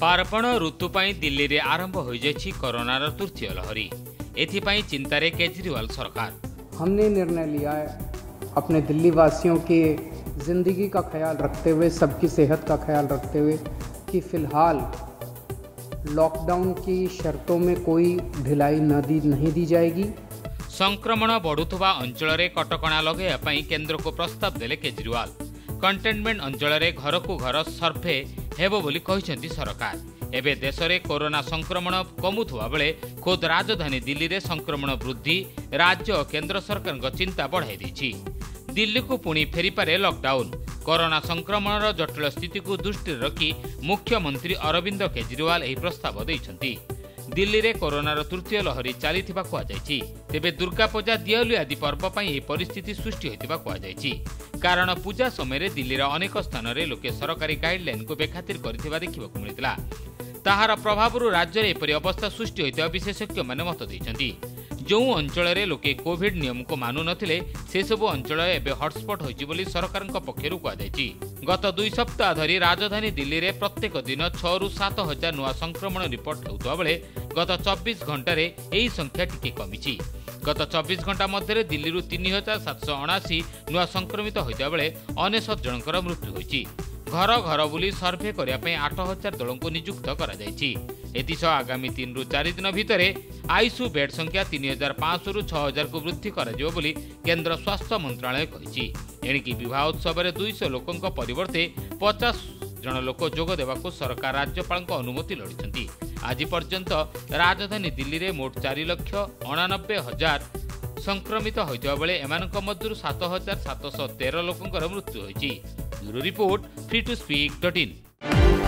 ପାର୍ବଣ ଋତୁ ପାଇଁ ଦିଲ୍ଲୀରେ ଆରମ୍ଭ ହୋଇଯାଇଛି କରୋନାର ତୃତୀୟ ଲହରୀ ଏଥିପାଇଁ ଚିନ୍ତାରେ କେଜରିୱାଲ ସରକାର हमने निर्णय लिया है अपने दिल्ली वासियों की ज़िंदगी का ख्याल रखते हुए सबकी सेहत का ख्याल रखते हुए कि फ़िलहाल लॉकडाउन की शर्तों में कोई ढिलाई न दी नहीं दी जाएगी ସଂକ୍ରମଣ ବଢୁଥିବା ଅଞ୍ଚଳରେ କଟକଣା ଲଗାଇବା ପାଇଁ କେନ୍ଦ୍ରକୁ ପ୍ରସ୍ତାବ ଦେଲେ କେଜରିୱାଲ କଣ୍ଟେନମେଣ୍ଟ ଅଞ୍ଚଳରେ ଘରକୁ ଘର ସର୍ଭେ ହେବ ବୋଲି କହିଛନ୍ତି ସରକାର। ଏବେ ଦେଶରେ କରୋନା ସଂକ୍ରମଣ କମୁଥିବା ବେଳେ ଖୋଦ୍ ରାଜଧାନୀ ଦିଲ୍ଲୀରେ ସଂକ୍ରମଣ ବୃଦ୍ଧି ରାଜ୍ୟ ଓ କେନ୍ଦ୍ର ସରକାରଙ୍କ ଚିନ୍ତା ବଢ଼ାଇ ଦେଇଛି। ଦିଲ୍ଲୀକୁ ପୁଣି ଫେରିପାରେ ଲକଡାଉନ। କରୋନା ସଂକ୍ରମଣର ଜଟିଳ ସ୍ଥିତିକୁ ଦୃଷ୍ଟିରେ ରଖି ମୁଖ୍ୟମନ୍ତ୍ରୀ ଅରବିନ୍ଦ କେଜରିୱାଲ ଏହି ପ୍ରସ୍ତାବ ଦେଇଛନ୍ତି। ଦିଲ୍ଲୀରେ କରୋନାର ତୃତୀୟ ଲହରୀ ଚାଲିଥିବା କୁହାଯାଇଛି। ତେବେ ଦୁର୍ଗାପୂଜା ଦିୱାଲି ଆଦି ପର୍ବ ପାଇଁ ଏହି ପରିସ୍ଥିତି ସୃଷ୍ଟି ହୋଇଥିବା କୁହାଯାଇଛି। କାରଣ ପୂଜା ସମୟରେ ଦିଲ୍ଲୀର ଅନେକ ସ୍ଥାନରେ ଲୋକେ ସରକାରୀ ଗାଇଡଲାଇନକୁ ବେଖାତିର କରିଥିବା ଦେଖିବାକୁ ମିଳିଥିଲା। ତାହାର ପ୍ରଭାବରୁ ରାଜ୍ୟରେ ଏପରି ଅବସ୍ଥା ସୃଷ୍ଟି ହୋଇଥିବା ବିଶେଷଜ୍ଞମାନେ ମତ ଦେଇଛନ୍ତି। ଯେଉଁ ଅଞ୍ଚଳରେ ଲୋକେ କୋଭିଡ ନିୟମକୁ ମାନୁନଥିଲେ ସେସବୁ ଅଞ୍ଚଳ ଏବେ ହଟସ୍ପଟ ହୋଇଛି ବୋଲି ସରକାରଙ୍କ ପକ୍ଷରୁ କୁହାଯାଇଛି। ଗତ ଦୁଇ ସପ୍ତାହ ଧରି ରାଜଧାନୀ ଦିଲ୍ଲୀରେ ପ୍ରତ୍ୟେକ ଦିନ ଛଅରୁ ସାତ ହଜାର ନୂଆ ସଂକ୍ରମଣ ରିପୋର୍ଟ ହେଉଥିବା ବେଳେ ଗତ ଚବିଶ ଘଣ୍ଟାରେ ଏହି ସଂଖ୍ୟା ଟିକେ କମିଛି। ଗତ ଚବିଶ ଘଣ୍ଟା ମଧ୍ୟରେ ଦିଲ୍ଲୀରୁ ତିନି ହଜାର ସାତଶହ ଅଣାଅଶୀ ନୂଆ ସଂକ୍ରମିତ ହୋଇଥିବା ବେଳେ ଅନେଶତ ଜଣଙ୍କର ମୃତ୍ୟୁ ହୋଇଛି। ଘର ଘର ବୁଲି ସର୍ଭେ କରିବା ପାଇଁ ଆଠ ହଜାର ଦଳଙ୍କୁ ନିଯୁକ୍ତ କରାଯାଇଛି। ଏଥିସହ ଆଗାମୀ ତିନିରୁ ଚାରି ଦିନ ଭିତରେ ଆଇସିୟୁ ବେଡ୍ ସଂଖ୍ୟା ତିନି ହଜାର ପାଞ୍ଚଶହରୁ ଛଅ ହଜାରକୁ ବୃଦ୍ଧି କରାଯିବ ବୋଲି କେନ୍ଦ୍ର ସ୍ୱାସ୍ଥ୍ୟ ମନ୍ତ୍ରଣାଳୟ କହିଛି। ଏଣିକି ବିବାହ ଉତ୍ସବରେ ଦୁଇଶହ ଲୋକଙ୍କ ପରିବର୍ତ୍ତେ ପଚାଶ ଜଣ ଲୋକ ଯୋଗ ଦେବାକୁ ସରକାର ରାଜ୍ୟପାଳଙ୍କ ଅନୁମତି ଲୋଡ଼ିଛନ୍ତି। ଆଜି ପର୍ଯ୍ୟନ୍ତ ରାଜଧାନୀ ଦିଲ୍ଲୀରେ ମୋଟ ଚାରି ଲକ୍ଷ ଅଣାନବେ ହଜାର ସଂକ୍ରମିତ ହୋଇଥିବା ବେଳେ ଏମାନଙ୍କ ମଧ୍ୟରୁ ସାତ ହଜାର ସାତଶହ ତେର ଲୋକଙ୍କର ମୃତ୍ୟୁ ହୋଇଛି। Bureau Report, free to speak speak.in.